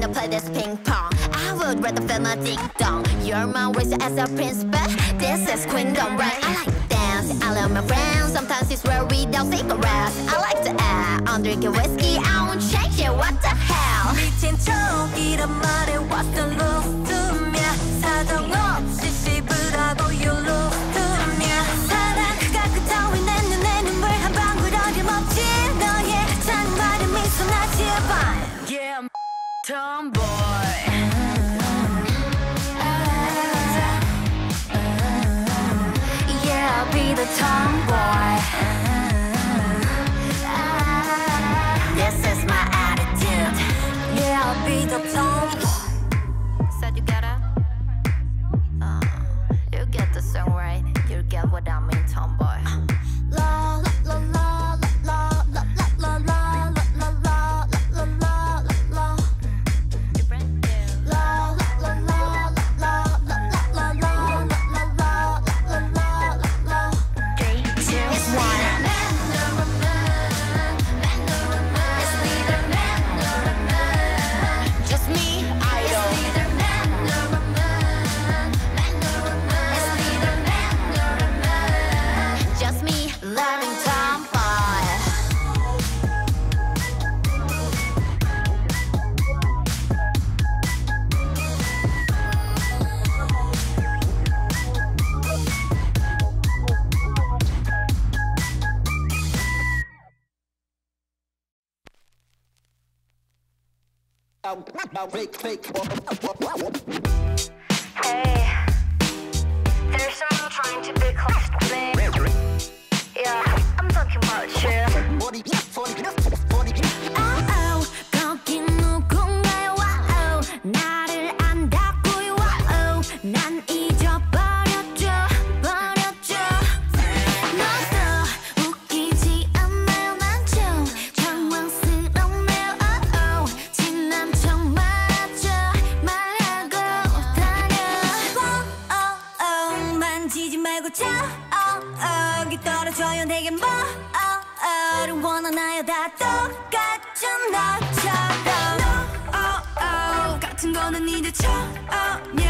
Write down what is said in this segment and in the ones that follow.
wanna play this ping pong. I would rather feel my ding dong. You're my wizard as a prince, but this is Queendom, right? I like dance, I love my friends. Sometimes it's where we don't cigarettes. I like to act I'm drinking whiskey, I won't change it. What the hell? 미친 척이란 말에 what's the look to me? 사정 없이 씹으라고 you look. Tumble. I wake, fake. Hey, there's someone trying to be close to me. Yeah, I'm talking about you. 어, 어. 같은 나처럼. 거는 이제 처음이야.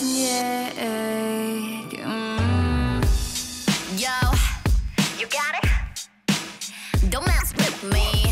얘기 음. Yo, you got it? Don't mess with me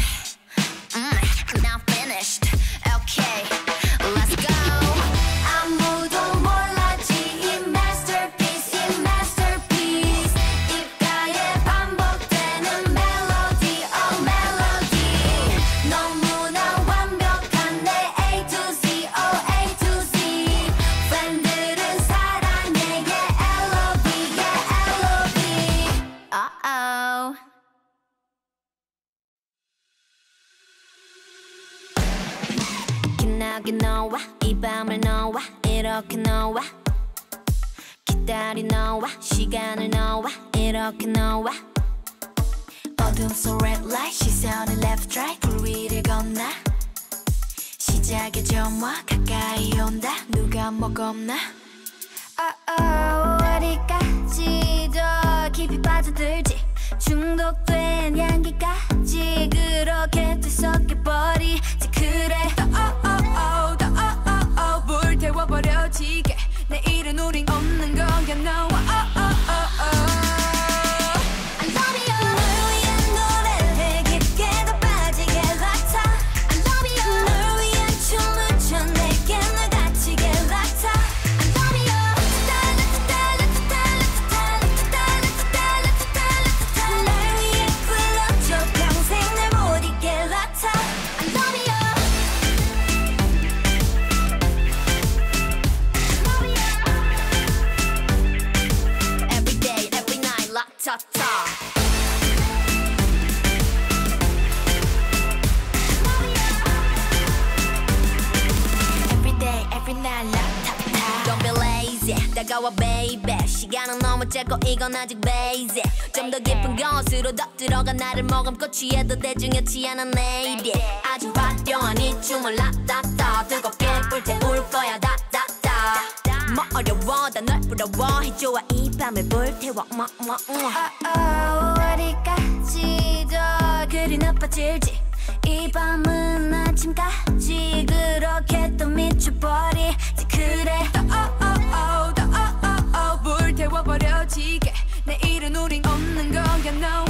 온다 누가 먹었나 oh, oh, 어디까지 어, 더 깊이 빠져들지. 중독된 향기까지 그렇게 뒤섞여버리. 뭐, baby. 시간은 너무 짧고 이건 아직 베이직 좀 더 깊은 곳으로 더 들어가 나를 머금고 취해도 대중이었지 않은 lady. 아주 화려한 이 춤을 라따따 뜨겁게 불태울 거야 다다다. 뭐 어려워 다널 부러워 해줘 이 밤을 불태워 뭐뭐 뭐, 어디까지도 그리 나빠질지. 이 밤은 아침까지 그렇게 또 미쳐버리지. 그래. oh, oh, oh, 지워버려지게. 내일은 우린 없는 건가 no.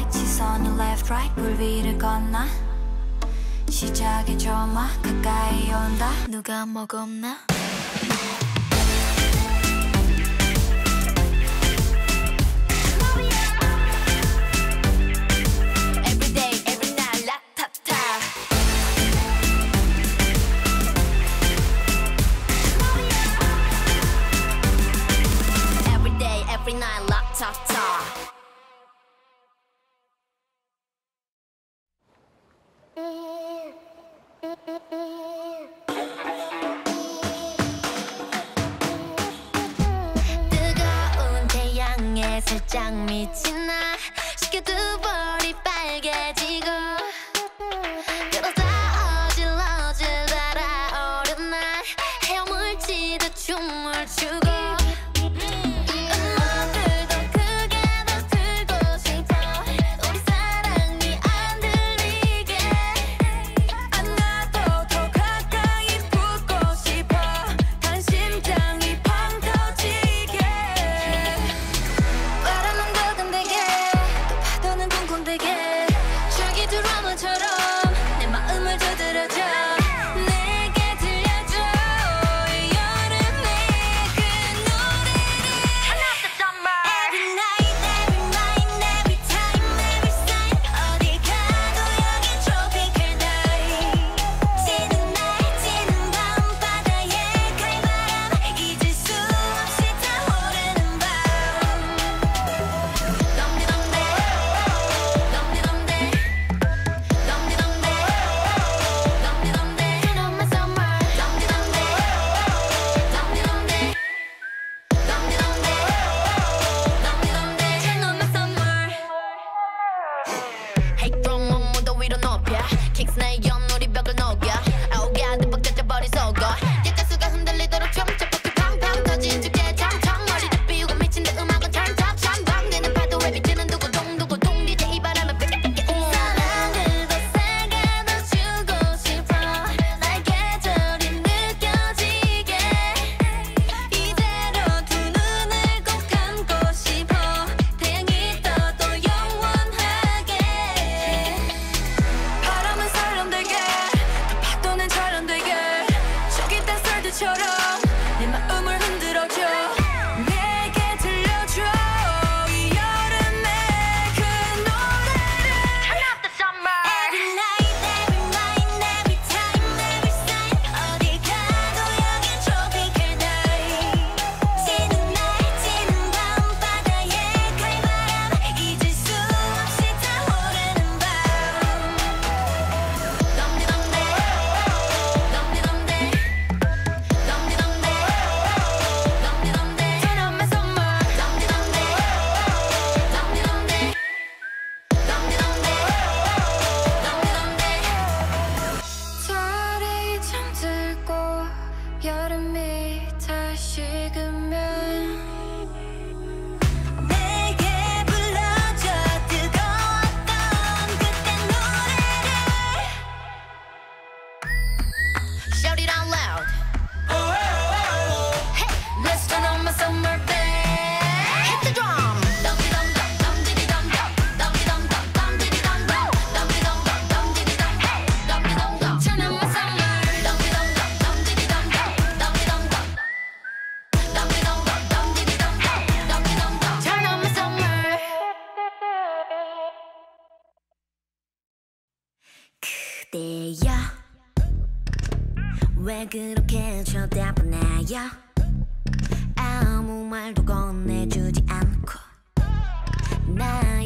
right 시선은 left right 물 위를 건나 시작의 조마 가까이 온다. 누가 뭐 먹었나?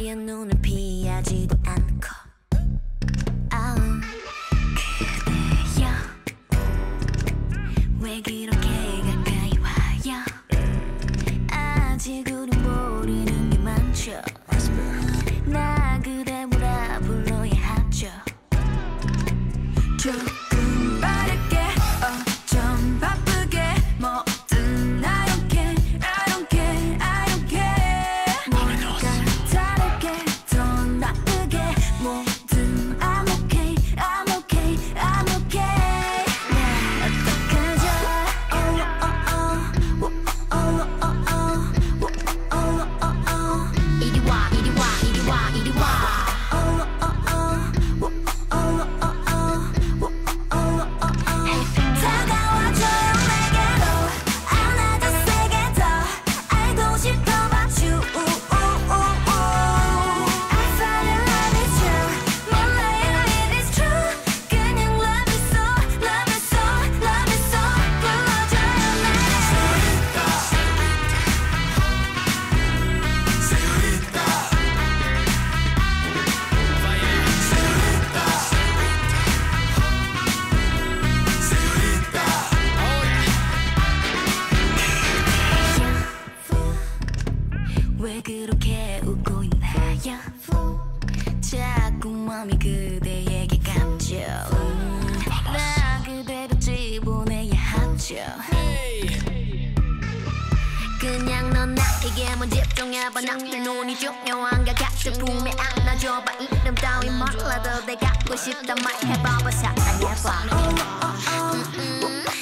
I unknown 그냥 넌 나에게 먼 집중해봐. 나의 눈이 중요한가 같은 품에 안아줘봐. 이름 따위 몰라도 내가 갖고 싶단 말 해봐봐. 사랑해봐. oh, oh, oh.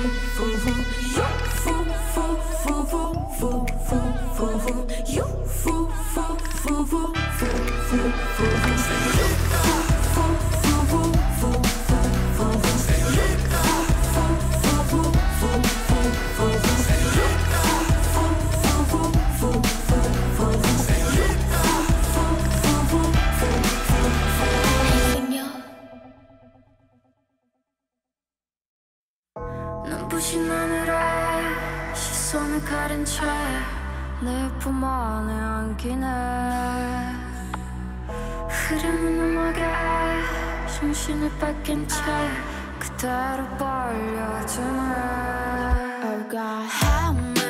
food. 뺏긴 채 그대로 벌려주네 Oh God, how much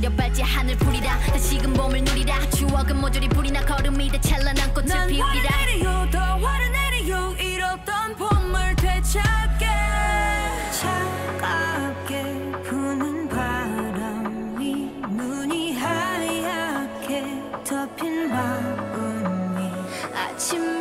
그려 발지 하늘 뿌리라. 다시금 몸을 누리라. 추억은 모조리 불이나 걸음이 다 찬란한 꽃을 피우리라. 아침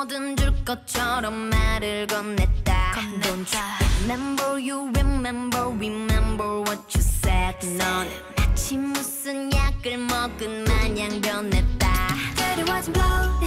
뭐든 줄 것처럼 말을 건넸다 Don't you remember you remember remember what you said 넌 마치 무슨 약을 먹은 마냥 변했다 Dirty was blow